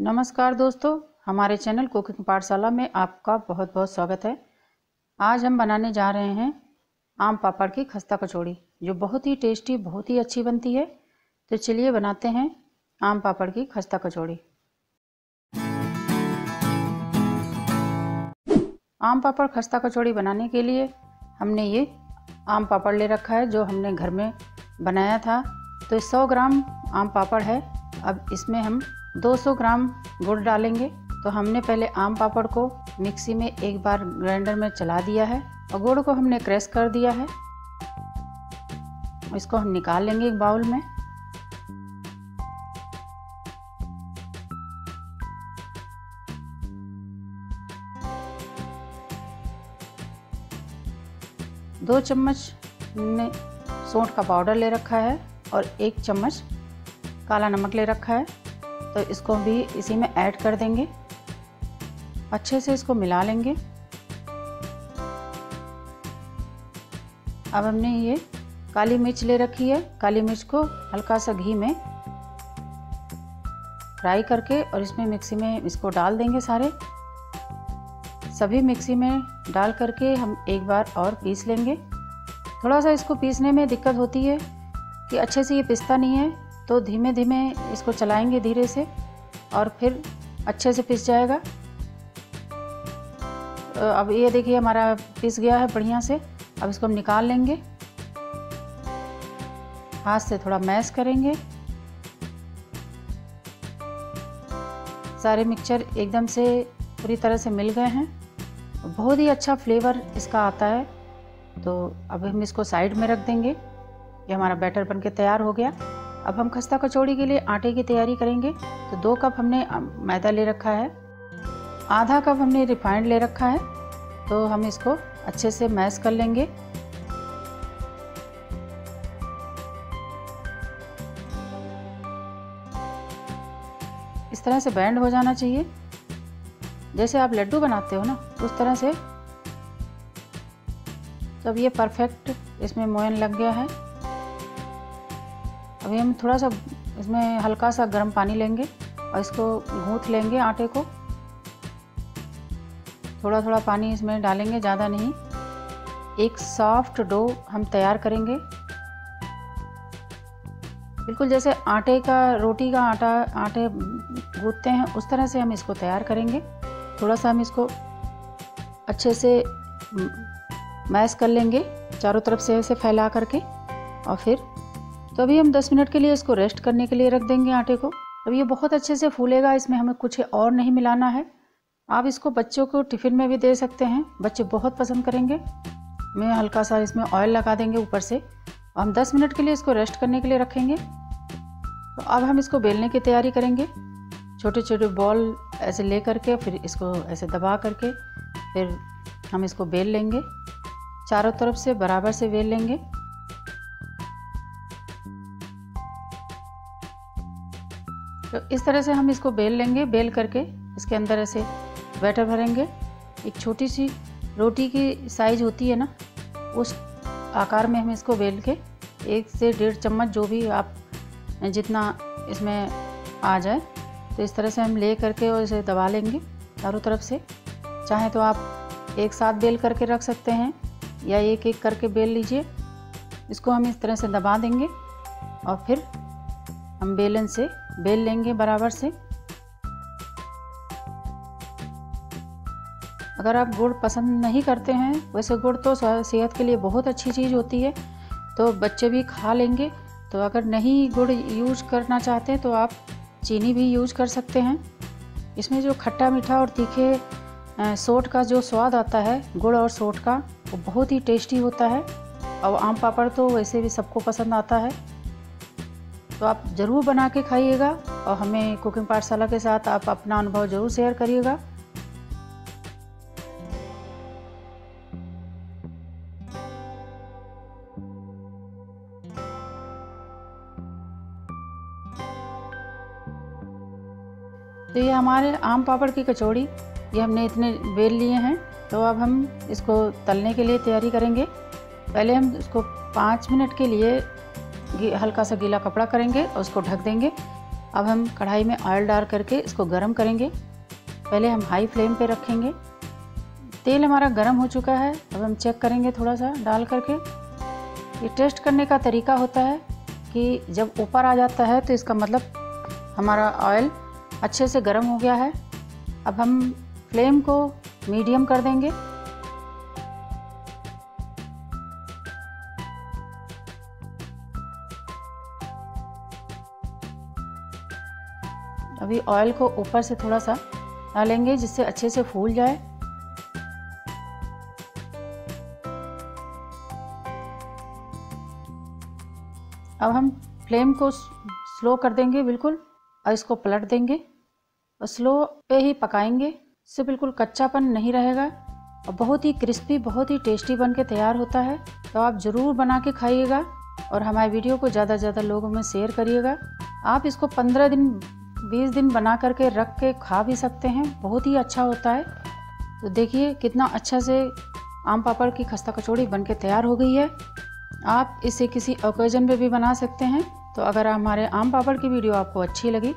नमस्कार दोस्तों, हमारे चैनल कुकिंग पाठशाला में आपका बहुत बहुत स्वागत है। आज हम बनाने जा रहे हैं आम पापड़ की खस्ता कचौड़ी, जो बहुत ही टेस्टी, बहुत ही अच्छी बनती है। तो चलिए बनाते हैं आम पापड़ की खस्ता कचौड़ी। आम पापड़ खस्ता कचौड़ी बनाने के लिए हमने ये आम पापड़ ले रखा है, जो हमने घर में बनाया था। तो 100 ग्राम आम पापड़ है। अब इसमें हम 200 ग्राम गुड़ डालेंगे। तो हमने पहले आम पापड़ को मिक्सी में एक बार ग्राइंडर में चला दिया है और गुड़ को हमने क्रैश कर दिया है। इसको हम निकाल लेंगे एक बाउल में। दो चम्मच ने सौंठ का पाउडर ले रखा है और एक चम्मच काला नमक ले रखा है। तो इसको भी इसी में ऐड कर देंगे। अच्छे से इसको मिला लेंगे। अब हमने ये काली मिर्च ले रखी है। काली मिर्च को हल्का सा घी में फ्राई करके और इसमें मिक्सी में इसको डाल देंगे सारे। सभी मिक्सी में डाल करके हम एक बार और पीस लेंगे। थोड़ा सा इसको पीसने में दिक्कत होती है कि अच्छे से ये पिसता नहीं है। तो धीमे धीमे इसको चलाएँगे धीरे से और फिर अच्छे से पिस जाएगा। अब ये देखिए हमारा पिस गया है बढ़िया से। अब इसको हम निकाल लेंगे। हाथ से थोड़ा मैश करेंगे। सारे मिक्सचर एकदम से पूरी तरह से मिल गए हैं। बहुत ही अच्छा फ्लेवर इसका आता है। तो अब हम इसको साइड में रख देंगे। ये हमारा बैटर बन के तैयार हो गया। अब हम खस्ता कचौड़ी के लिए आटे की तैयारी करेंगे। तो दो कप हमने मैदा ले रखा है। आधा कप हमने रिफाइंड ले रखा है। तो हम इसको अच्छे से मैश कर लेंगे। इस तरह से बैंड हो जाना चाहिए। जैसे आप लड्डू बनाते हो ना, उस तरह से। तो अब ये परफेक्ट इसमें मोयन लग गया है। अभी हम थोड़ा सा इसमें हल्का सा गर्म पानी लेंगे और इसको गूँथ लेंगे आटे को। थोड़ा थोड़ा पानी इसमें डालेंगे, ज़्यादा नहीं। एक सॉफ्ट डो हम तैयार करेंगे। बिल्कुल जैसे आटे का, रोटी का आटा, आटे गूँथते हैं, उस तरह से हम इसको तैयार करेंगे। थोड़ा सा हम इसको अच्छे से मैश कर लेंगे, चारों तरफ़ से ऐसे फैला करके और फिर तो अभी हम 10 मिनट के लिए इसको रेस्ट करने के लिए रख देंगे आटे को। अब ये बहुत अच्छे से फूलेगा, इसमें हमें कुछ और नहीं मिलाना है। आप इसको बच्चों को टिफ़िन में भी दे सकते हैं। बच्चे बहुत पसंद करेंगे। मैं हल्का सा इसमें ऑयल लगा देंगे ऊपर से। हम 10 मिनट के लिए इसको रेस्ट करने के लिए रखेंगे। तो अब हम इसको बेलने की तैयारी करेंगे। छोटे छोटे बॉल ऐसे ले करके, फिर इसको ऐसे दबा करके, फिर हम इसको बेल लेंगे। चारों तरफ़ से बराबर से बेल लेंगे। तो इस तरह से हम इसको बेल लेंगे, बेल करके इसके अंदर ऐसे बैटर भरेंगे। एक छोटी सी रोटी की साइज़ होती है ना, उस आकार में हम इसको बेल के एक से डेढ़ चम्मच जो भी आप, जितना इसमें आ जाए तो इस तरह से हम ले करके और इसे दबा लेंगे चारों तरफ़ से। चाहे तो आप एक साथ बेल करके रख सकते हैं या एक एक करके बेल लीजिए। इसको हम इस तरह से दबा देंगे और फिर हम बेलन से बेल लेंगे बराबर से। अगर आप गुड़ पसंद नहीं करते हैं, वैसे गुड़ तो सेहत के लिए बहुत अच्छी चीज़ होती है तो बच्चे भी खा लेंगे। तो अगर नहीं गुड़ यूज़ करना चाहते तो आप चीनी भी यूज़ कर सकते हैं। इसमें जो खट्टा मीठा और तीखे सोट का जो स्वाद आता है, गुड़ और सोट का, वो बहुत ही टेस्टी होता है। और आम पापड़ तो वैसे भी सबको पसंद आता है। तो आप ज़रूर बना के खाइएगा और हमें कुकिंग पाठशाला के साथ आप अपना अनुभव ज़रूर शेयर करिएगा। तो ये हमारे आम पापड़ की कचौड़ी, ये हमने इतने बेल लिए हैं तो अब हम इसको तलने के लिए तैयारी करेंगे। पहले हम इसको पाँच मिनट के लिए हल्का सा गीला कपड़ा करेंगे और उसको ढक देंगे। अब हम कढ़ाई में ऑयल डाल करके इसको गर्म करेंगे। पहले हम हाई फ्लेम पे रखेंगे। तेल हमारा गर्म हो चुका है। अब हम चेक करेंगे थोड़ा सा डाल करके। ये टेस्ट करने का तरीका होता है कि जब ऊपर आ जाता है तो इसका मतलब हमारा ऑयल अच्छे से गर्म हो गया है। अब हम फ्लेम को मीडियम कर देंगे। अभी ऑयल को ऊपर से थोड़ा सा डालेंगे जिससे अच्छे से फूल जाए। अब हम फ्लेम को स्लो कर देंगे बिल्कुल, और इसको पलट देंगे। और स्लो पे ही पकाएँगे, इससे बिल्कुल कच्चापन नहीं रहेगा। और बहुत ही क्रिस्पी बहुत ही टेस्टी बन के तैयार होता है। तो आप ज़रूर बना के खाइएगा, और हमारे वीडियो को ज़्यादा से ज़्यादा लोगों में शेयर करिएगा। आप इसको पंद्रह दिन बीस दिन बना करके रख के खा भी सकते हैं। बहुत ही अच्छा होता है। तो देखिए, कितना अच्छा से आम पापड़ की खस्ता कचौड़ी बन के तैयार हो गई है। आप इसे किसी ओकेजन पे भी बना सकते हैं। तो अगर हमारे आम पापड़ की वीडियो आपको अच्छी लगी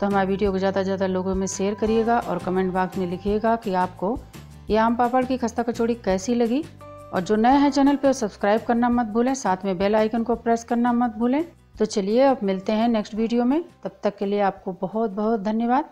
तो हमारे वीडियो को ज़्यादा से ज़्यादा लोगों में शेयर करिएगा और कमेंट बॉक्स में लिखिएगा कि आपको ये आम पापड़ की खस्ता कचौड़ी कैसी लगी। और जो नए हैं चैनल पर सब्सक्राइब करना मत भूलें, साथ में बेल आइकन को प्रेस करना मत भूलें। तो चलिए अब मिलते हैं नेक्स्ट वीडियो में। तब तक के लिए आपको बहुत बहुत धन्यवाद।